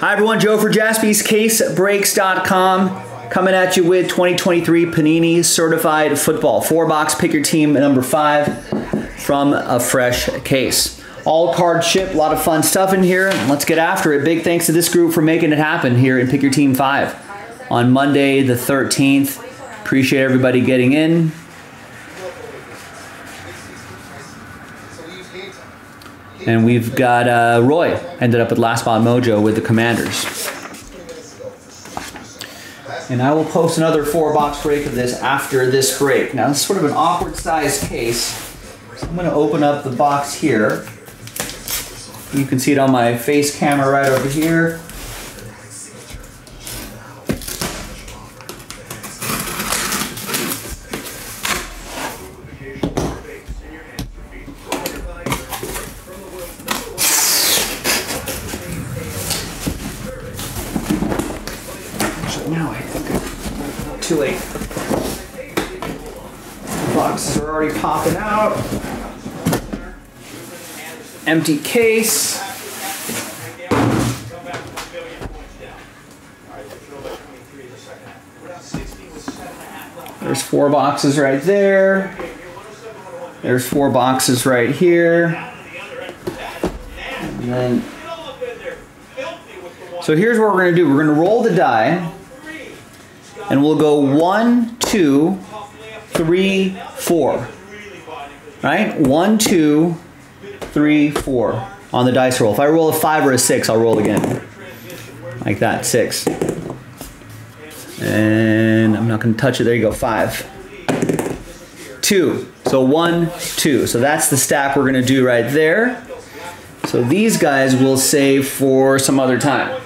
Hi, everyone. Joe for jaspyscasebreaks.com coming at you with 2023 Panini Certified Football. Four box, pick your team number five from a fresh case. All card ship, a lot of fun stuff in here. Let's get after it. Big thanks to this group for making it happen here in Pick Your Team 5 on Monday the 13th. Appreciate everybody getting in. And we've got uh, Roy, ended up at Last Spot Mojo with the Commanders. And I will post another four box break of this after this break. Now, this is sort of an awkward sized case. So I'm going to open up the box here. You can see it on my face camera right over here. Actually, no, I think too late. The boxes are already popping out. Empty case. There's four boxes right there. There's four boxes right here. Then, so here's what we're gonna do. We're gonna roll the die, and we'll go one, two, three, four. Right? One, two, three, four on the dice roll. If I roll a five or a six, I'll roll again. Like that, six. And I'm not gonna touch it. There you go, five. Two. So one, two. So that's the stack we're gonna do right there. So these guys we'll save for some other time.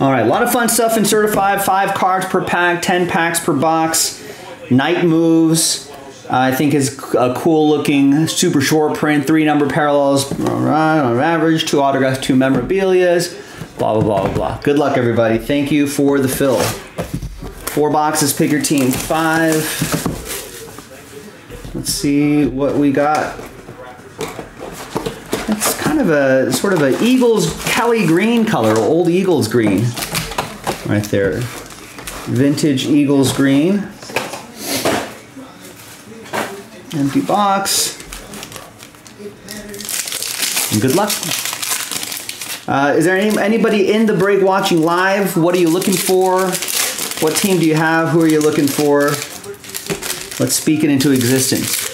All right, a lot of fun stuff in Certified. Five cards per pack, 10 packs per box. Night moves, uh, I think is a cool looking super short print. Three number parallels on average, two autographs, two memorabilias, blah, blah, blah, blah, blah. Good luck, everybody. Thank you for the fill. Four boxes, pick your team. Five. Let's see what we got. It's kind of a sort of a Eagles Kelly green color, old Eagles green, right there. Vintage Eagles green. Empty box. And good luck. Uh, is there any, anybody in the break watching live? What are you looking for? What team do you have? Who are you looking for? Let's speak it into existence.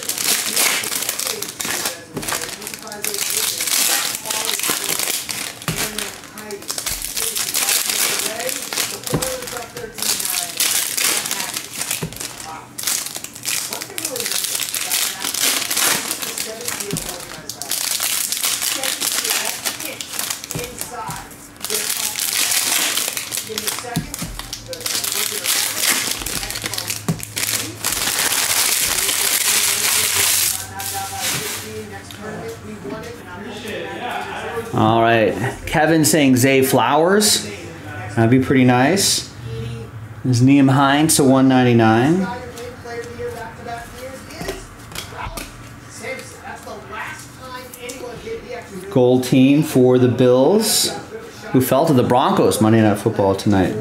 All right, Kevin saying Zay Flowers. That'd be pretty nice. There's Nyheim Hines to 199. Gold team for the Bills, who fell to the Broncos Monday Night Football tonight.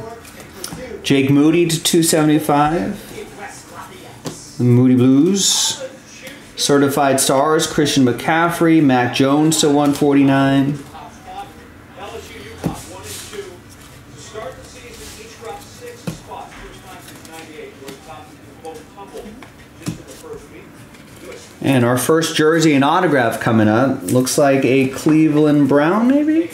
Jake Moody to 275. The Moody Blues. Certified Stars, Christian McCaffrey, Mac Jones to 149. And our first jersey and autograph coming up looks like a Cleveland Brown, maybe?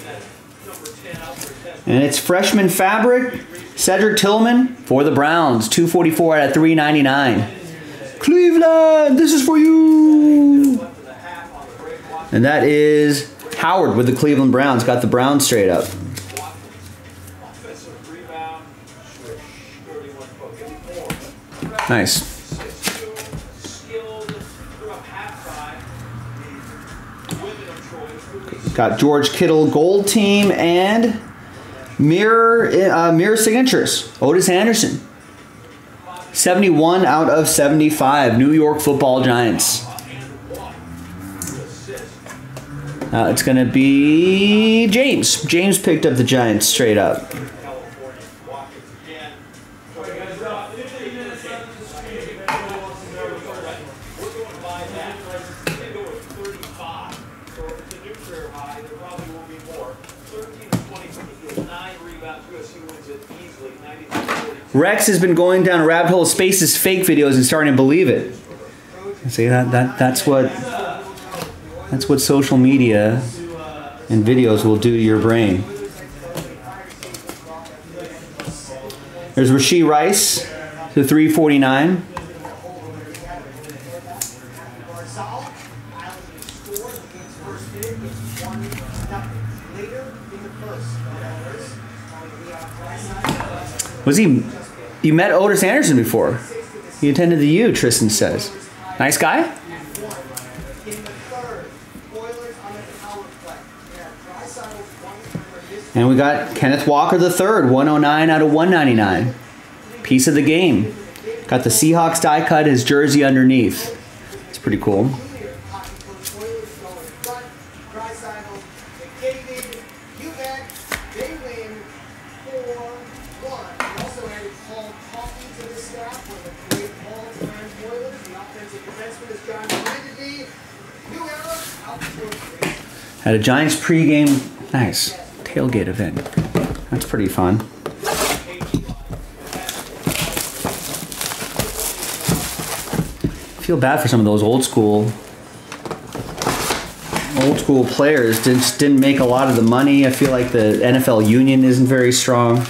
And it's freshman fabric, Cedric Tillman for the Browns, 244 out of 399. Cleveland, this is for you. And that is Howard with the Cleveland Browns. Got the Browns straight up. Nice. Got George Kittle gold team and Mirror uh, mirror signatures. Ottis Anderson. 71 out of 75. New York Football Giants. Uh, it's to be James. James picked up the Giants straight up. Rex has been going down a rabbit hole of Space's fake videos and starting to believe it. See that that that's what that's what social media and videos will do to your brain. There's Rashee Rice to 349. Was he? You met Ottis Anderson before. He attended the U. Tristan says. Nice guy. And we got Kenneth Walker the third, 109 out of 199. Piece of the game. Got the Seahawks die cut his jersey underneath. It's pretty cool. At a Giants pregame, nice tailgate event. That's pretty fun. feel bad for some of those old school old school players just didn't make a lot of the money. I feel like the NFL union isn't very strong.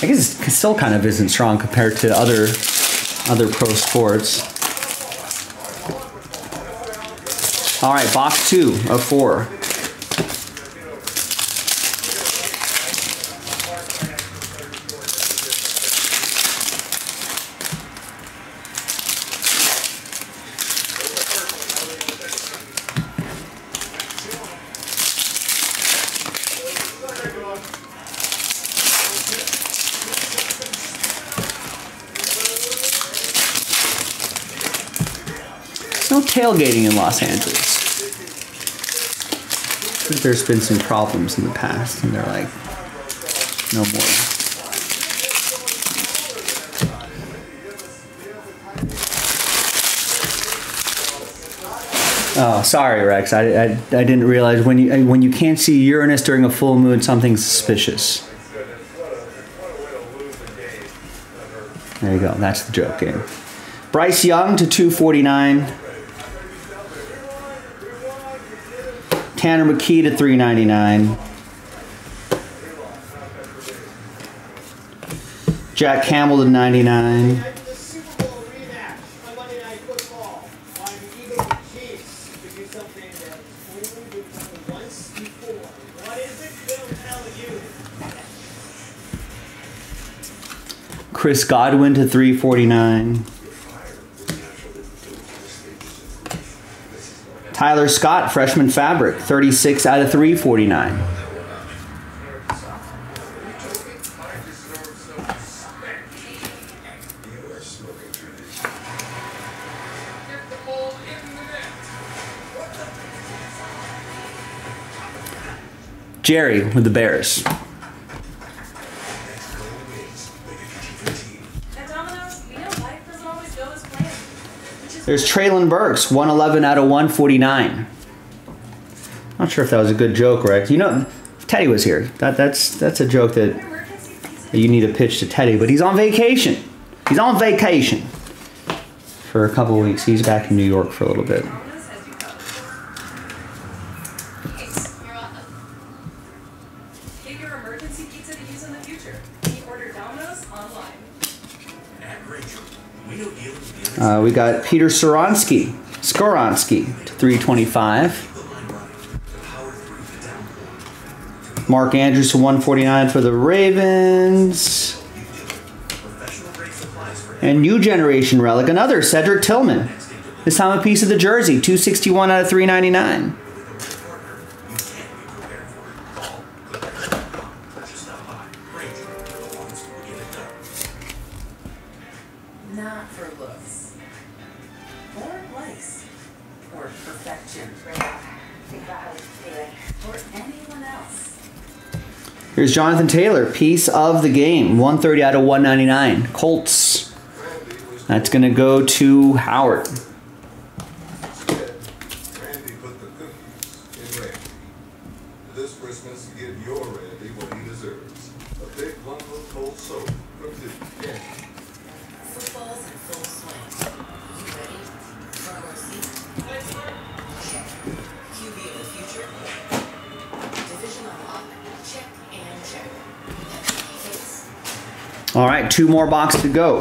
I guess it still kind of isn't strong compared to other other pro sports. All right, box two of four. no tailgating in Los Angeles. There's been some problems in the past, and they're like, no more. Oh, sorry, Rex. I, I, I didn't realize when you when you can't see Uranus during a full moon, something's suspicious. There you go. That's the joke game. Bryce Young to 249. Tanner McKee to 399. Jack Campbell to 99. Chris Godwin to 349. Tyler Scott, freshman fabric, 36 out of 349. Jerry with the Bears. There's Treylon Burks, 111 out of 149. Not sure if that was a good joke, Rex. You know, Teddy was here. That that's that's a joke that you need to pitch to Teddy, but he's on vacation. He's on vacation for a couple weeks. He's back in New York for a little bit. Uh, we got Peter Soronsky, Skoronski to 325. Mark Andrews to 149 for the Ravens. And new generation relic, another Cedric Tillman. This time a piece of the jersey, 261 out of 399. Here's Jonathan Taylor, piece of the game, 130 out of 199. Colts. That's going to go to Howard. This Christmas, give your Randy All right, two more boxes to go.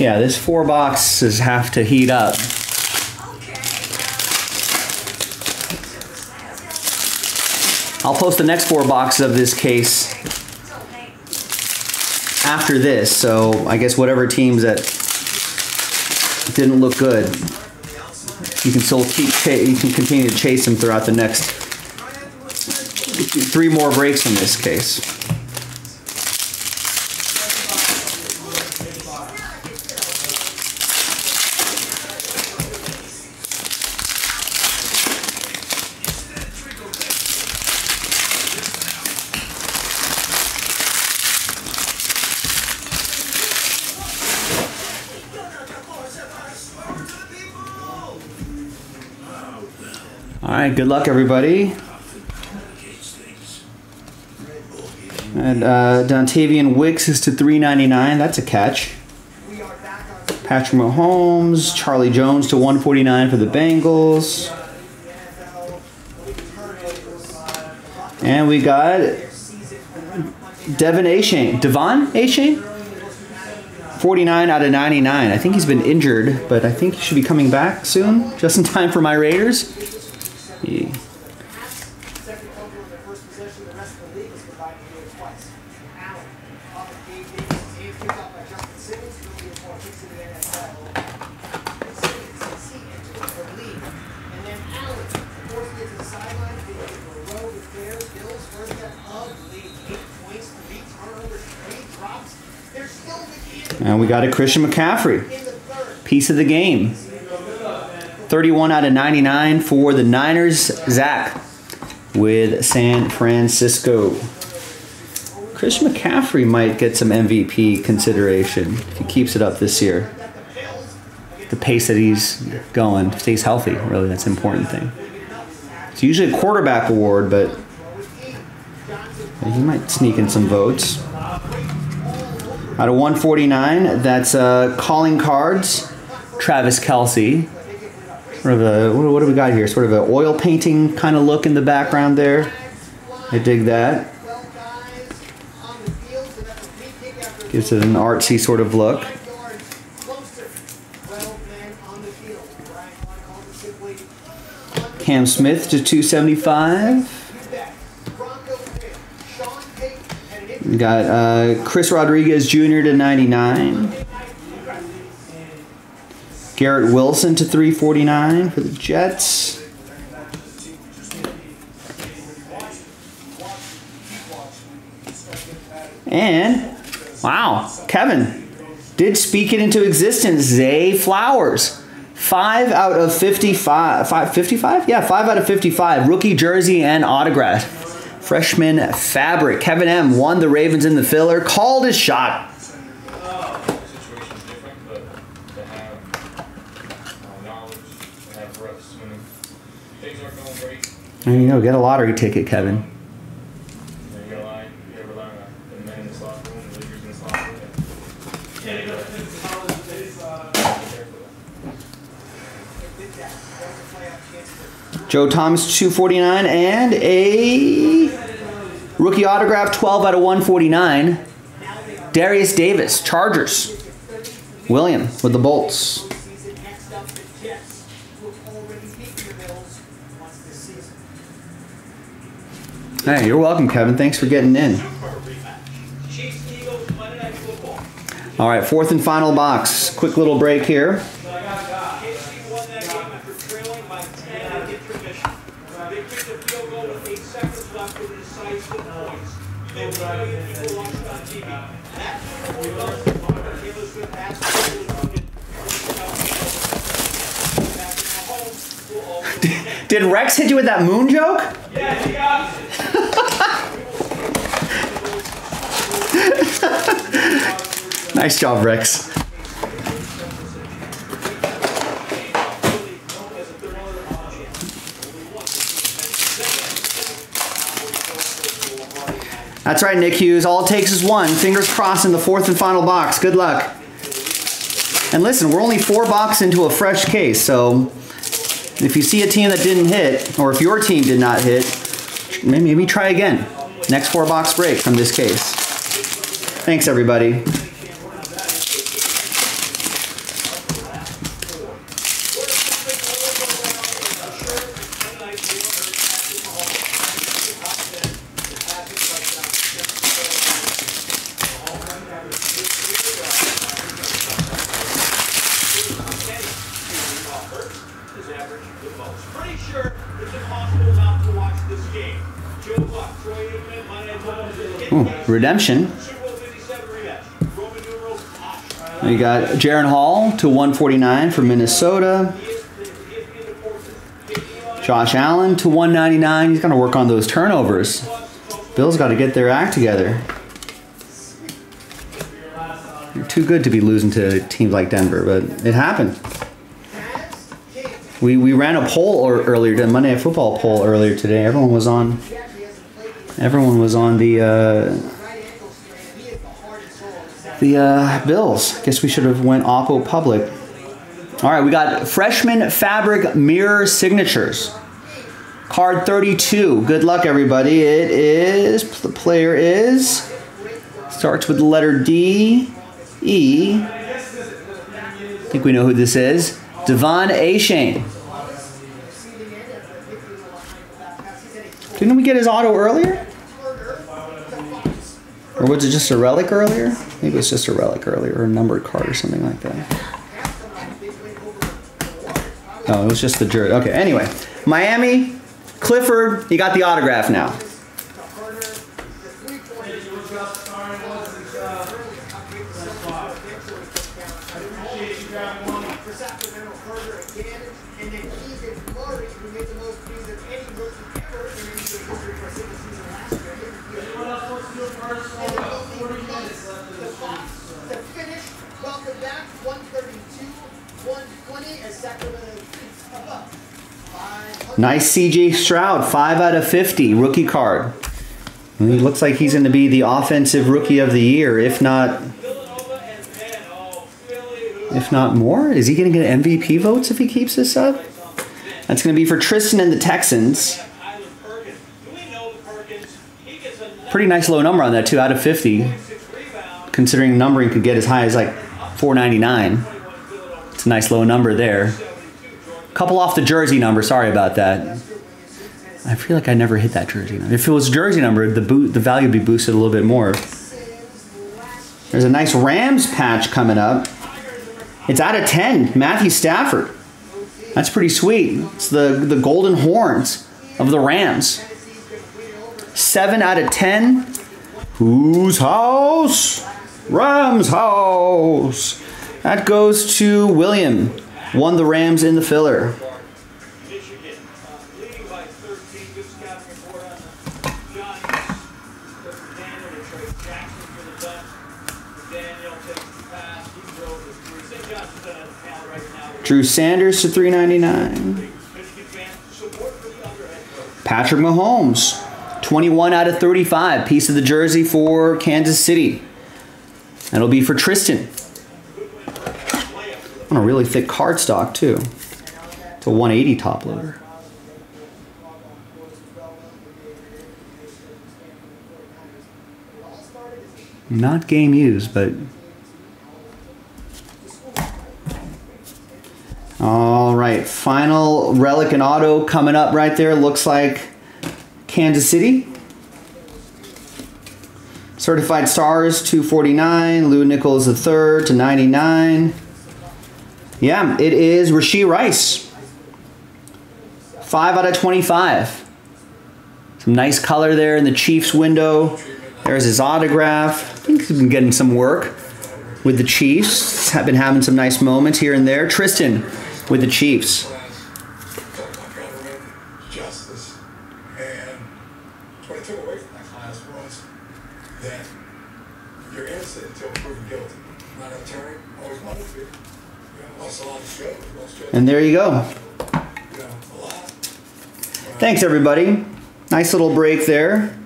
Yeah, this four boxes have to heat up. I'll post the next four boxes of this case after this, so I guess whatever teams that didn't look good, you can still keep you can continue to chase them throughout the next three more breaks in this case. All right, good luck, everybody. And uh, Dontayvion Wicks is to 399. That's a catch. Patrick Mahomes, Charlie Jones to 149 for the Bengals. And we got De'Von Achane. De'Von Achane? 49 out of 99. I think he's been injured, but I think he should be coming back soon, just in time for my Raiders. And we got a Christian McCaffrey. Piece of the game. 31 out of 99 for the Niners. Zach with San Francisco. Chris McCaffrey might get some MVP consideration if he keeps it up this year. The pace that he's going, stays healthy, really, that's an important thing. It's usually a quarterback award, but he might sneak in some votes. Out of 149, that's uh, calling cards. Travis Kelce. Sort of a, what do we got here? Sort of an oil painting kind of look in the background there. I dig that. 12 guys on the field, so that's a free kick after Gives it an artsy sort of look. Closer. 12 men on the field. Brian Klein calls it simply Cam Smith to 275. You bet. Broncos win. Sean Payton had an injury. We got uh, Chris Rodriguez Jr. to 99. Garrett Wilson to 349 for the Jets. And, wow, Kevin did speak it into existence. Zay Flowers. Five out of 55. Five, 55? Yeah, five out of 55. Rookie jersey and autograph. Freshman fabric. Kevin M. won the Ravens in the filler. Called his shot. situation's different, but to have uh, knowledge and have when things aren't going great, There you go. Get a lottery ticket, Kevin. you know, you gotta lie, you gotta rely on the- the men in this locker room, the leaders in this locker room. and- Yeah, you gotta be careful. Did that. That was a playoff chance for Joe Thomas 249 and a rookie autograph 12 out of 149. Derius Davis, Chargers. William with the Bolts. season. Next up, the Jets, who have already beaten the Bills once this season. Hey, you're welcome, Kevin. Thanks for getting in. All right, fourth and final box. Quick little break here. KC won that game after trailing by 10 and get your mission. They kicked a field goal with eight seconds left with decisive points. They were million people watching on TV. That's what we love. Taylor Swift has to be rugged. Patrick Mahomes will also Did Rex hit you with that moon joke he got it. Nice job, Rex. That's right, Nick Hughes. All it takes is one. Fingers crossed in the fourth and final box. Good luck. And listen, we're only four boxes into a fresh case, so if you see a team that didn't hit, or if your team did not hit, maybe, try again. Next four box break from this case. Thanks, everybody. His average the most. Pretty sure it's impossible not to watch this game. Joe Buck, Troy Aikman, Monday Night Ooh, redemption. Super Bowl 57 rematch. Roman numerals, Osh. You got Jaren Hall to 149 for Minnesota. Josh Allen to 199. He's going to work on those turnovers. Bills got to get their act together. You're too good to be losing to teams like Denver, but it happened. We, we ran a poll earlier, the Monday Night Football poll earlier today. Everyone was on. Everyone was on the uh, the uh, Bills. Guess we should have went Oppo Public. All right, we got freshman fabric mirror signatures. Card 32. Good luck, everybody. It is the player is starts with the letter D, E. I think we know who this is. De'Von Achane. Didn't we get his auto earlier? Or was it just a relic earlier? Maybe it was just a relic earlier, or a numbered card or something like that. Oh, it was just the jersey. Okay, anyway. Miami, Clifford, you got the autograph now. Nice CJ Stroud, 5 out of 50, rookie card. He looks like he's going to be the offensive rookie of the year, if not if not more. Is he going to get MVP votes if he keeps this up? That's going to be for Tristan and the Texans. Pretty nice low number on that, 2 out of 50, considering numbering could get as high as like 499. It's a nice low number there. Couple off the jersey number, sorry about that. I feel like I never hit that jersey number. If it was jersey number, the boot, the value would be boosted a little bit more. There's a nice Rams patch coming up. It's out of 10. Matthew Stafford. That's pretty sweet. It's the, the golden horns of the Rams. 7 out of 10. Whose house? Rams house. That goes to William. Won the Rams in the filler. Michigan leading by 13. Good scouting report on the Giants. Goes to Daniel to trade Jackson for the Ducks. Daniel takes the pass. He drove the three. St. John's done a count right now. Drew Sanders to 399. Michigan fans support for the other head coach. Patrick Mahomes, 21 out of 35. Piece of the jersey for Kansas City. That'll be for Tristan. On a really thick cardstock too. It's a 180 top loader. Not game used, but. All right, final relic and auto coming up right there. Looks like Kansas City. Certified Stars 249, Lou Nichols the third to 99. Yeah, it is Rasheed Rice. 5 out of 25. Some nice color there in the Chiefs window. There's his autograph. I think he's been getting some work with the Chiefs. Have been having some nice moments here and there. Tristan with the Chiefs. Talk about government, justice, and what I took away from that class was that you're innocent until proven guilty. Not an attorney, always wanted to be. You know, lost a lot of shows, lost shows, And there you go. Thanks, everybody. Nice little break there.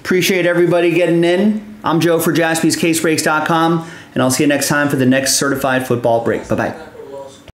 Appreciate everybody getting in. I'm Joe for jaspyscasebreaks.com, and I'll see you next time for the next certified football break. Bye bye.